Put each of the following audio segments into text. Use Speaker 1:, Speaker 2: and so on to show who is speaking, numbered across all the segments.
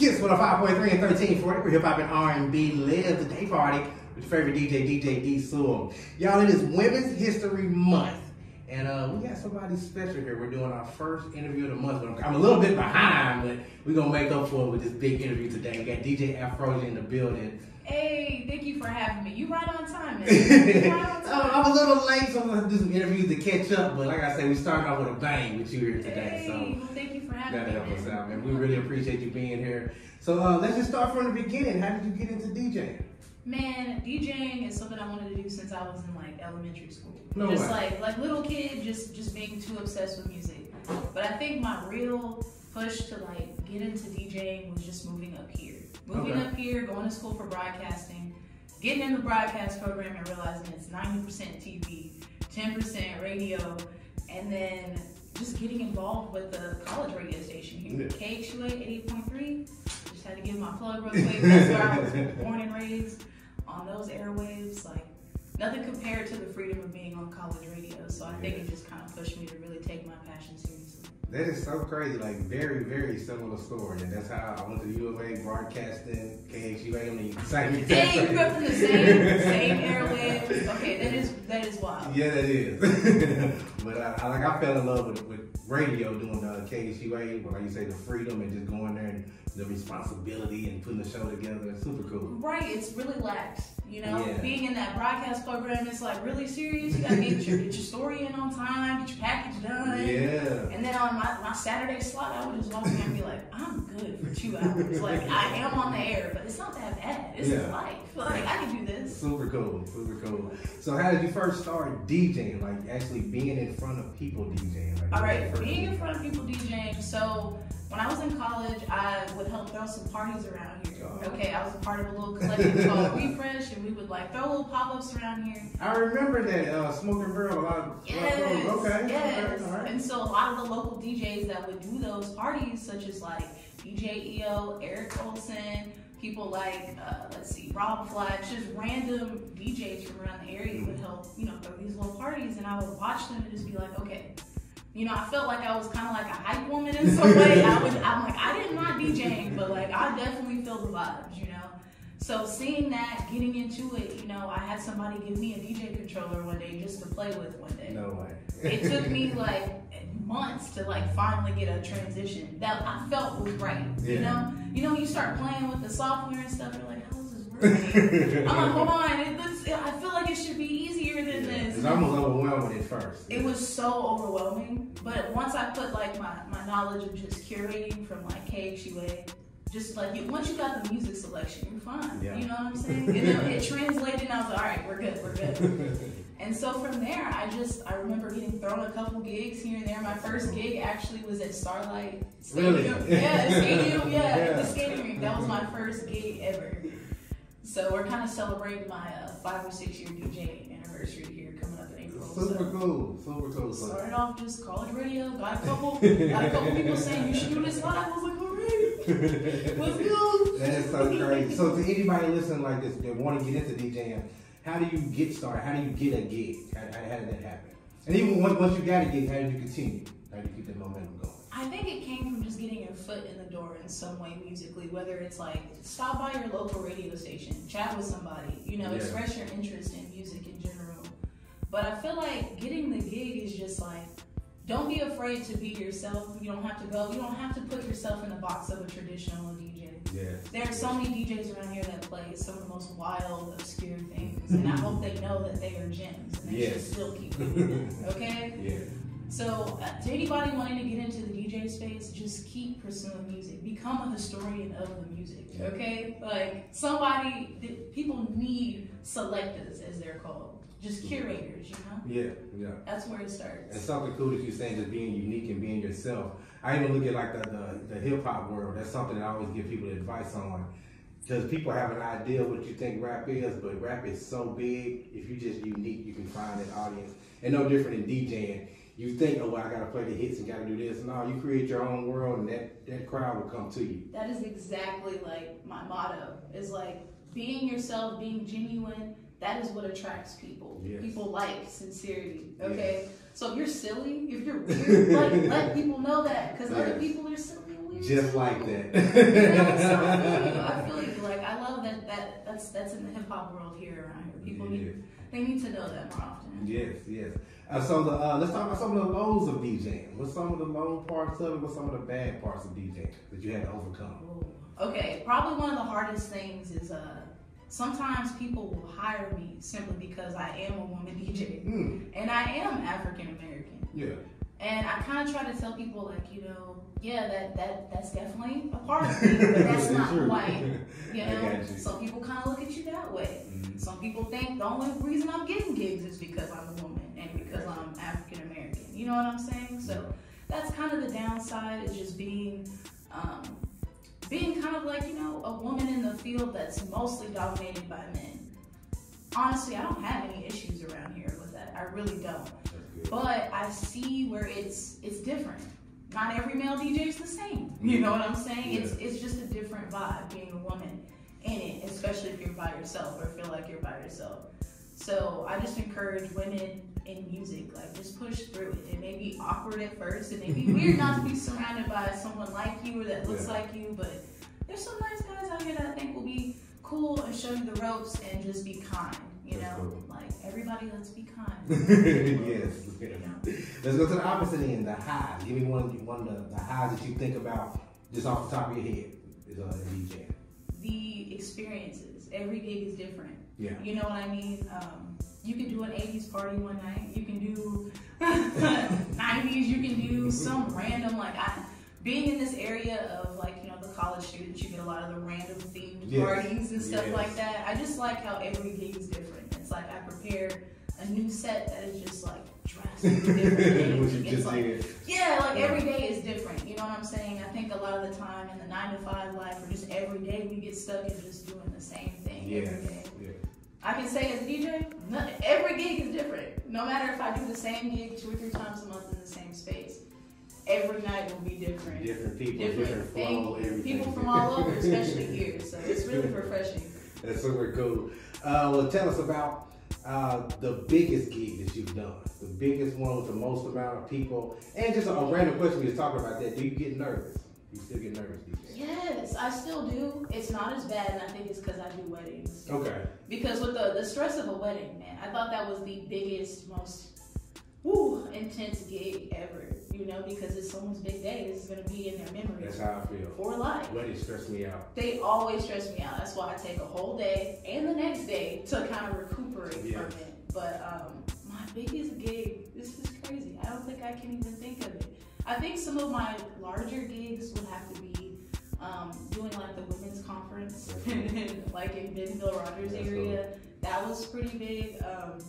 Speaker 1: Kiss with a 5.3 and 1340 for hip hop and R&B live the day party with your favorite DJ, DJ D Sewell. Y'all, it is Women's History Month. And uh, we got somebody special here. We're doing our first interview of the month. I'm, a little bit behind, but we're going to make up for it with this big interview today. We got DJ Afrosia in the building.
Speaker 2: Hey, thank you for having me. You right on time, man. Right on time.
Speaker 1: I'm a little late, so I'm to do some interviews to catch up. But like I said, we started off with a bang with you here today.
Speaker 2: Hey,
Speaker 1: So
Speaker 2: thank you for having
Speaker 1: Gotta
Speaker 2: me.
Speaker 1: help us out, man. We really appreciate you being here. So uh, let's just start from the beginning. How did you get into DJing?
Speaker 2: Man, DJing is something I wanted to do since I was in like elementary school.
Speaker 1: No
Speaker 2: just
Speaker 1: way.
Speaker 2: like like little kid, just just being too obsessed with music. But I think my real push to like get into DJing was just moving up here. Moving
Speaker 1: Okay.
Speaker 2: up here, going to school for broadcasting, getting in the broadcast program and realizing it's 90% TV, 10% radio, and then just getting involved with the college radio station here.
Speaker 1: Yeah.
Speaker 2: KXUA 88.3. Just had to give my plug real quick. That's where I was born and raised on those airwaves. Like nothing compared to the freedom of being on college radio. So I think it just kind of pushed me to really take my passion seriously.
Speaker 1: That is so crazy. Like very, very similar story. And that's how I went to U of A broadcasting, KXUA. I mean, same
Speaker 2: Dang, you
Speaker 1: thing.
Speaker 2: grew up in the same same airwaves. Okay, that is that is wild.
Speaker 1: Yeah, that is. but I, I like I fell in love with, with radio doing uh, KXUA, where like you say the freedom and just going there and the responsibility and putting the show together. It's super cool.
Speaker 2: Right, it's really lax. You know,
Speaker 1: Yeah.
Speaker 2: being in that broadcast program, it's like really serious. You gotta get your, get your story in on time, get your package done.
Speaker 1: Yeah.
Speaker 2: And then on my, my Saturday slot, I would just walk in and be like, I'm good for two hours. Like, I am on the air, but it's not that bad. This is life. Like, I can do this.
Speaker 1: Super cool, super cool. So how did you first start DJing? Like actually being in front of people DJing? Like,
Speaker 2: All right, being in front of people DJing. So, when I was in college, I would help throw some parties around here.
Speaker 1: Oh.
Speaker 2: Okay, I was a part of a little collective called Refresh, and we would like throw little pop ups around here.
Speaker 1: I remember that uh, Smoking Barrel. A lot of
Speaker 2: Yes.
Speaker 1: okay,
Speaker 2: Yes.
Speaker 1: okay, all right.
Speaker 2: And so a lot of the local DJs that would do those parties, such as like DJ EO, Eric Olson, people like uh, let's see, Rob Flash, just random DJs from around the area would help, you know, throw these little parties, and I would watch them and just be like, okay. You know, I felt like I was kind of like a hype woman in some way. I was, I'm like, I didn't mind DJing, but like, I definitely feel the vibes, you know. So seeing that, getting into it, you know, I had somebody give me a DJ controller one day just to play with one day
Speaker 1: No way.
Speaker 2: it took me like months to like finally get a transition that I felt was right. You know, you know, you start playing with the software and stuff. You're like, how is this working? I'm like, hold on, than this.
Speaker 1: It's almost overwhelming at first.
Speaker 2: It was so overwhelming, but once I put like my, my knowledge of just curating from like KXUA, just like you, once you got the music selection, you're fine.
Speaker 1: Yeah.
Speaker 2: You know what I'm saying? And then it translated, and I was like, all right, we're good, we're good. And so from there, I just I remember getting thrown a couple gigs here and there. My first gig actually was at Starlight Stadium.
Speaker 1: Really?
Speaker 2: Yeah, the stadium. Yeah,
Speaker 1: Yeah.
Speaker 2: the skating rink. That was my first gig ever. So we're kind of celebrating my uh, five or six year DJ anniversary here
Speaker 1: Super
Speaker 2: So
Speaker 1: cool, super cool.
Speaker 2: Started off just college radio. Got a couple, got a couple people saying you should do this live. I was like, all right, let's go.
Speaker 1: That is so crazy. So to anybody listening like this that want to get into DJing, how do you get started? How do you get a gig? How, how, did that happen? And even once, once you got a gig, how did you continue? How did you keep that momentum going?
Speaker 2: I think it came from just getting your foot in the door in some way musically, whether it's like stop by your local radio station, chat with somebody, you know,
Speaker 1: Yeah.
Speaker 2: express your interest in music in general. But I feel like getting the gig is just like, don't be afraid to be yourself. You don't have to go, you don't have to put yourself in the box of a traditional DJ.
Speaker 1: Yeah.
Speaker 2: There are so many DJs around here that play some of the most wild, obscure things, and I hope they know that they are gems and they should still keep doing it. Okay?
Speaker 1: Yeah.
Speaker 2: So, uh, to anybody wanting to get into the DJ space, just keep pursuing music. Become a historian of the music, okay? Like, somebody, people need selectors, as they're called. Just curators, you know?
Speaker 1: Yeah. Yeah.
Speaker 2: That's where it starts.
Speaker 1: And something cool that you're saying, just being unique and being yourself. I even look at like the, the, the hip hop world. That's something that I always give people advice on. Because people have an idea what you think rap is, but rap is so big. If you're just unique, you can find an audience. And no different than DJing. You think, oh, well, I gotta play the hits and gotta do this. No, you create your own world, and that, that crowd will come to you.
Speaker 2: That is exactly like my motto. Is like being yourself, being genuine. That is what attracts people.
Speaker 1: Yes.
Speaker 2: People like sincerity. Okay. So if you're silly, if you're weird, like let people know that because other people are silly and
Speaker 1: Just like that.
Speaker 2: So I feel you. I feel you. Like I love that. That that's that's in the hip hop world here around here. People need they need to know that more often.
Speaker 1: Yes, yes. Uh, so the, uh, let's talk about some of the lows of DJing. What's some of the low parts of it? What's some of the bad parts of DJing that you had to overcome?
Speaker 2: Okay, probably one of the hardest things is uh sometimes people will hire me simply because I am a woman DJ
Speaker 1: Mm,
Speaker 2: and I am African American.
Speaker 1: yeah.
Speaker 2: And I kind of try to tell people like, you know, yeah, that that that's definitely a part of me, but that's not
Speaker 1: true.
Speaker 2: am. You know,
Speaker 1: you.
Speaker 2: some people kind of look at you that way.
Speaker 1: Mhm.
Speaker 2: Some people think the only reason I'm getting gigs is because I'm a woman and because I'm African American. You know what I'm saying? So that's kind of the downside is just being, um, being kind of like you know a woman in the field that's mostly dominated by men. Honestly, I don't have any issues around here with that. I really don't. But I see where it's it's different. Not every male DJ is the same. You know what I'm saying? It's it's just a different vibe being a woman in it, especially if you're by yourself or feel like you're by yourself. So I just encourage women in music, like just push through it. It may be awkward at first, it may be weird not to be surrounded by someone like you or that looks
Speaker 1: Yeah.
Speaker 2: like you, but there's some nice guys out here that I think will be cool and show you the ropes and just be kind. You
Speaker 1: That's
Speaker 2: know,
Speaker 1: cool.
Speaker 2: like everybody, let's be kind.
Speaker 1: yes.
Speaker 2: You know?
Speaker 1: Let's go to the opposite end, the highs. Give me one, one of the, the highs that you think about just off the top of your head. Is uh, DJ.
Speaker 2: the experiences. Every gig is different.
Speaker 1: Yeah.
Speaker 2: You know what I mean? Um, you can do an 80s party one night. You can do 90s. You can do some random, like, I, being in this area of, like, you know, the college students, you get a lot of the random themed
Speaker 1: Yes.
Speaker 2: parties and stuff
Speaker 1: Yes.
Speaker 2: like that. I just like how every gig is different. It's like I prepare a new set that is just, like, drastically different.
Speaker 1: what you just
Speaker 2: like,
Speaker 1: did.
Speaker 2: yeah, like
Speaker 1: Yeah.
Speaker 2: every day is different. You know what I'm saying? I think a lot of the time in the nine to five life or just every day we get stuck in just doing the same thing
Speaker 1: Yes.
Speaker 2: every day.
Speaker 1: Yeah.
Speaker 2: I can say as a DJ, no, every gig is different. No matter if I do the same gig two or three times a month in the same space, every night will be different.
Speaker 1: Different people, different,
Speaker 2: Different
Speaker 1: flow, everything.
Speaker 2: people from all over, especially here. So it's really refreshing.
Speaker 1: That's super cool. Uh, well, tell us about uh, the biggest gig that you've done, the biggest one with the most amount of people, and just a, a random question. We was talking about that. Do you get nervous? You still get nervous, DJ?
Speaker 2: Yes, I still do. It's not as bad, and I think it's because I do weddings.
Speaker 1: Okay.
Speaker 2: Because with the, the stress of a wedding, man, I thought that was the biggest, most woo, intense gig ever. You know, because it's someone's big day. This is gonna be in their memory
Speaker 1: That's how I feel.
Speaker 2: for life.
Speaker 1: Wedding stressed me out.
Speaker 2: They always stress me out. That's why I take a whole day and the next day to kind of recuperate
Speaker 1: Yeah.
Speaker 2: from it. But um, my biggest gig, this is crazy. I don't think I can even think of it. I think some of my larger gigs would have to be um, doing like the women's conference, like in Bentonville Rogers area. That was pretty big. Um,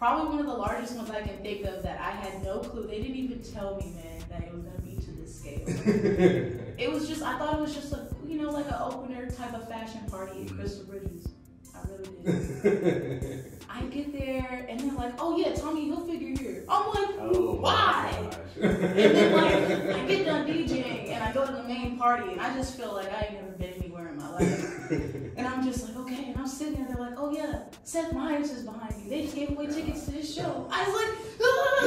Speaker 2: probably one of the largest ones I can think of that I had no clue. They didn't even tell me, man, that it was gonna be to this scale. It was just, I thought it was just a, you know, like an opener type of fashion party at mm-hmm. Crystal Bridges. I really did. I get there and they're like, oh yeah, Tommy Hilfiger here. I'm like,
Speaker 1: oh,
Speaker 2: why? And then like, I get done DJing and I go to the main party and I just feel like I ain't never been anywhere in my life. Sitting there, they're like, oh yeah, Seth Meyers is behind you. They just gave away tickets to his show. I was like, ah!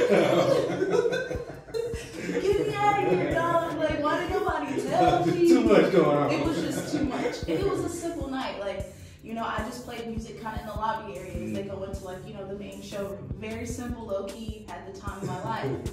Speaker 2: get me out of here, dog. Like, why did nobody tell me?
Speaker 1: Too much going on.
Speaker 2: It was just too much. And it was a simple night. Like, you know, I just played music kind of in the lobby areas. They go into like, you know, the main showroom. Very simple, low key at the time of my life.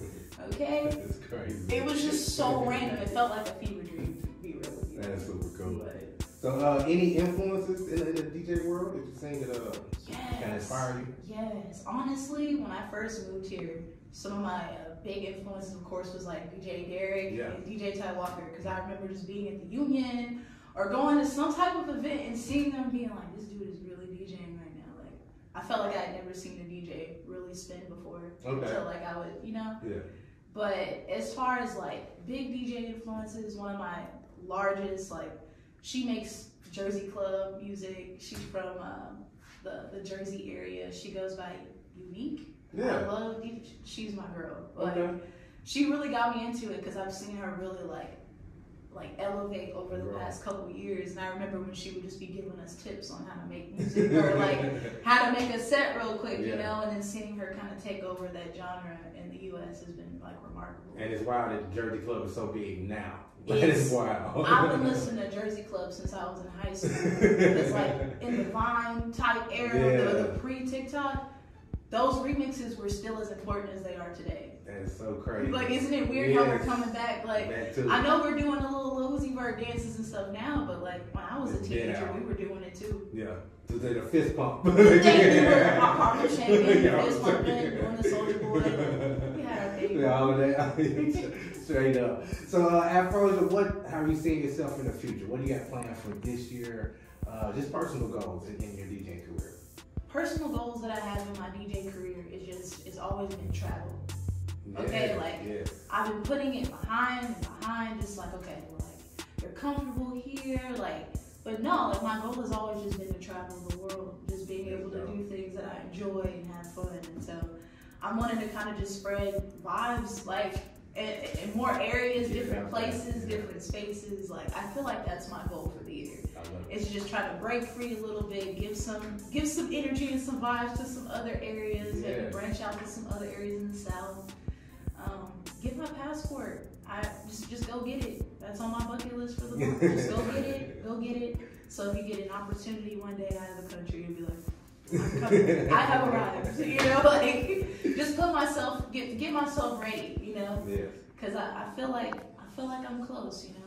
Speaker 2: Okay?
Speaker 1: That's crazy.
Speaker 2: It was just so random. It felt like a fever dream, to be real with you.
Speaker 1: That's super cool.
Speaker 2: But,
Speaker 1: So, uh, any influences in, in the DJ world that you think that uh, can
Speaker 2: yes.
Speaker 1: inspire you?
Speaker 2: Yes. Honestly, when I first moved here, some of my uh, big influences, of course, was like DJ Derek
Speaker 1: Yeah.
Speaker 2: and DJ Ty Walker. Because I remember just being at the Union or going to some type of event and seeing them being like, this dude is really DJing right now. Like, I felt like I had never seen a DJ really spin before.
Speaker 1: Okay.
Speaker 2: So, like, I would, you know.
Speaker 1: Yeah.
Speaker 2: But as far as like big DJ influences, one of my largest, like, she makes Jersey club music. She's from um, the the Jersey area. She goes by UNIIQU3. Yeah. I
Speaker 1: Yeah.
Speaker 2: love. She's my girl. Like,
Speaker 1: Okay.
Speaker 2: she really got me into it because I've seen her really like like elevate over the
Speaker 1: Right.
Speaker 2: past couple years. And I remember when she would just be giving us tips on how to make music or like how to make a set real quick, you know. And then seeing her kind of take over that genre in the U.S. has been like remarkable.
Speaker 1: And it's wild that Jersey Club is so big now. That is wild.
Speaker 2: I've been listening to Jersey Club since I was in high school. It's like in the Vine type era, the,
Speaker 1: Yeah.
Speaker 2: the pre TikTok. Those remixes were still as important as they are today.
Speaker 1: That's so crazy.
Speaker 2: Like, isn't it weird how we're coming back? Like. I know we're doing a little Lil Vert dances and stuff now, but like when I was a teenager,
Speaker 1: out.
Speaker 2: we were doing it too.
Speaker 1: Yeah. To do the fist pump.
Speaker 2: For our partner shaming,
Speaker 1: Yeah.
Speaker 2: fist pumping, doing the soldier boy. We had our thing.
Speaker 1: Yeah, all that. Straight up. So, uh, Afrosia, what, how are you seeing yourself in the future? What do you got planned for this year? Uh, just personal goals in, in your DJ career.
Speaker 2: Personal goals that I have in my DJ career is just it's always been travel. Okay, like-
Speaker 1: yeah.
Speaker 2: I've been putting it behind and behind, just like okay, like you're comfortable here, like. But no, like my goal has always just been to travel the world, just being able to do things that I enjoy and have fun. And so I'm wanting to kind of just spread vibes, like in, in more areas, different places, different spaces. Like I feel like that's my goal for the year.
Speaker 1: I.
Speaker 2: It's just try to break free a little bit, give some give some energy and some vibes to some other areas,
Speaker 1: Yeah.
Speaker 2: maybe branch out to some other areas in the south. Um, get my passport. I just just go get it. That's on my bucket list for the month. Just go get it. Go get it. So if you get an opportunity one day out of the country, you'll be like, I'm coming. I have arrived. You know, like just put myself get get myself ready. You know,
Speaker 1: Yes.
Speaker 2: because I, I feel like I feel like I'm close. You know.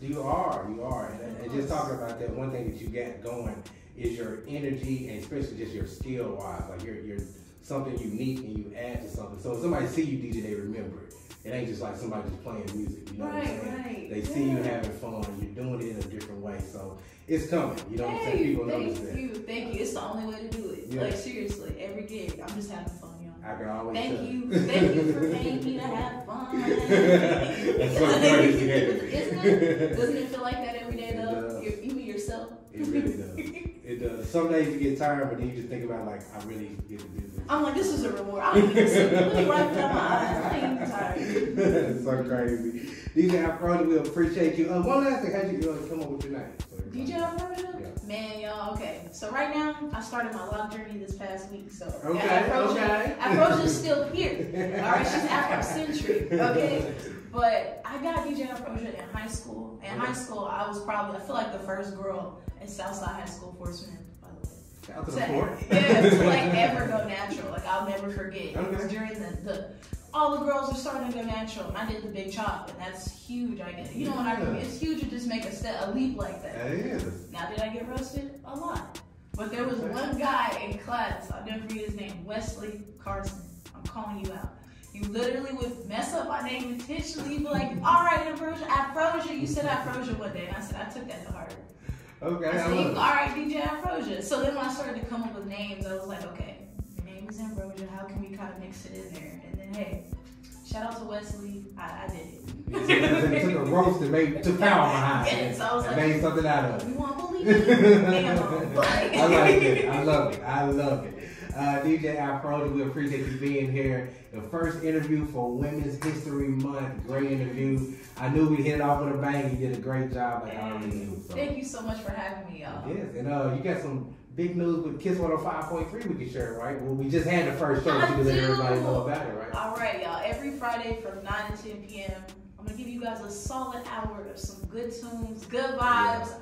Speaker 1: You are, you are. And, and just talking about that, one thing that you got going is your energy and especially just your skill wise. Like you're, you're something unique and you add to something. So if somebody see you DJ, they remember it. It ain't just like somebody just playing music. You know what I'm
Speaker 2: Right,
Speaker 1: saying?
Speaker 2: right.
Speaker 1: They see you having fun. You're doing it in a different way. So it's coming. You know what I'm
Speaker 2: Hey,
Speaker 1: saying? People
Speaker 2: thank
Speaker 1: notice that.
Speaker 2: you, thank you. It's the only way to do it.
Speaker 1: Yeah.
Speaker 2: Like seriously, every gig, I'm just having fun.
Speaker 1: I can always
Speaker 2: Thank
Speaker 1: tell.
Speaker 2: you, thank you for paying me to have fun.
Speaker 1: That's so crazy.
Speaker 2: Isn't it? Doesn't it feel like that every day though? You're, you yourself.
Speaker 1: It really does. It does. Some days you get tired, but then you just think about like, I really get to do this.
Speaker 2: I'm like, this is a reward. I don't even sleep. Let me wipe down my eyes. I ain't even tired.
Speaker 1: That's so crazy. DJ Afro, we appreciate you. Uh, one last thing, how'd you uh, come up with your name?
Speaker 2: DJ? Man, y'all, okay. So right now, I started my love journey this past week. So
Speaker 1: Okay,
Speaker 2: Afrosia,
Speaker 1: okay.
Speaker 2: Afrosia's still here. All right, she's Afrocentric. Okay. But I got DJ Afrosia in high school. In high school, I was probably, I feel like the first girl in Southside High School, Fort Smith, by the way.
Speaker 1: Shout out to
Speaker 2: To, yeah, to like ever go natural. Like I'll never forget. It was during the, the all the girls are starting to go natural. And I did the big chop, and that's huge. I get you know what I
Speaker 1: mean?
Speaker 2: it's huge to just make a step a leap like that.
Speaker 1: That is.
Speaker 2: Now did I get roasted? A lot. But there was one guy in class, I'll never forget his name, Wesley Carson. I'm calling you out. You literally would mess up my name intentionally, You'd be like, all right, Afrosia, Afrosia. You you said Afrosia one day, and I said, I took that to heart.
Speaker 1: Okay,
Speaker 2: I
Speaker 1: I
Speaker 2: said, all
Speaker 1: love
Speaker 2: right, DJ Ambrosia. So then when I started to come up with names, I was like, okay, your name is Ambrosia. How can we kind of mix it in there? And then, hey, shout out to Wesley. I, I did it.
Speaker 1: They took a roast and made took power behind
Speaker 2: Yeah,
Speaker 1: it
Speaker 2: so I was
Speaker 1: and
Speaker 2: like-
Speaker 1: made something out of it.
Speaker 2: You want to believe it?
Speaker 1: I like it. I love it. I love it. Uh, DJ Afro, we appreciate you being here. The first interview for Women's History Month. Great interview. I knew we'd hit it off with a bang. You did a great job, like I already knew. So.
Speaker 2: Thank you so much for having me, y'all.
Speaker 1: Yes, and uh, you got some big news with Kiss 105.3 we can share, right? Well, we just had the first show, you let everybody know about it, right?
Speaker 2: All right, y'all. Every Friday from 9 to 10 p.m., I'm gonna give you guys a solid hour of some good tunes, good vibes.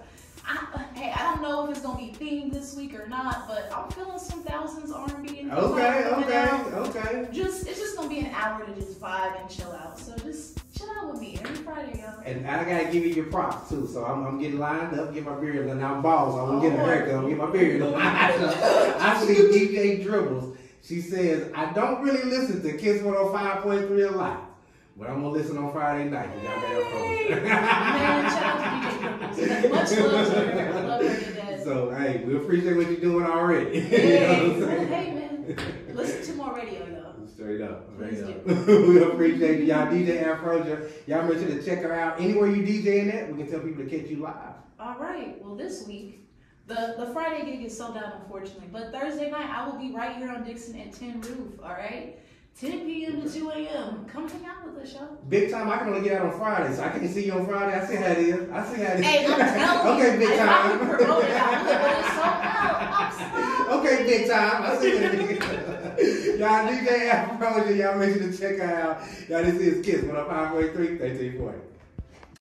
Speaker 2: I, hey, I don't know if it's gonna be themed this week or not, but I'm feeling some thousands R&B and
Speaker 1: Okay, okay,
Speaker 2: out.
Speaker 1: okay.
Speaker 2: Just it's just gonna be an hour to just vibe and chill out. So just chill out with me every Friday, y'all.
Speaker 1: And I gotta give you your props too. So I'm, I'm getting lined up, get my beard done. Now I'm balls. I'm gonna get a oh, haircut. I'm gonna get my beard done. I see DJ Dribbles. She says I don't really listen to Kiss 105.3 a lot, but I'm gonna listen on Friday night. You got that
Speaker 2: Man, shout out to DJ Dribbles. Much love to her. I love her to.
Speaker 1: So hey, we appreciate what you're doing already. you know
Speaker 2: Hey,
Speaker 1: what I'm saying?
Speaker 2: hey, man. Listen to more radio, y'all.
Speaker 1: Straight up, straight up. we appreciate you, y'all. DJ Afrosia, y'all make sure to check her out anywhere you DJing at. We can tell people to catch you live.
Speaker 2: All right. Well, this week, the the Friday gig is sold out, unfortunately. But Thursday night, I will be right here on Dickson at Tin Roof. All right, 10 p.m. to 2 a.m. Come hang out with us, y'all.
Speaker 1: Big time, I can only get out on Friday, so I can't see you on Friday. I see how it is. I see how it is.
Speaker 2: Hey, I'm telling you.
Speaker 1: okay, big
Speaker 2: if I
Speaker 1: time.
Speaker 2: can promote it, I would, but it's sold out. I'm
Speaker 1: okay, big time. I see what it is. Y'all, DJ Afrosia, y'all make sure to check her out. Y'all, this is Kiss 105.3, 1340.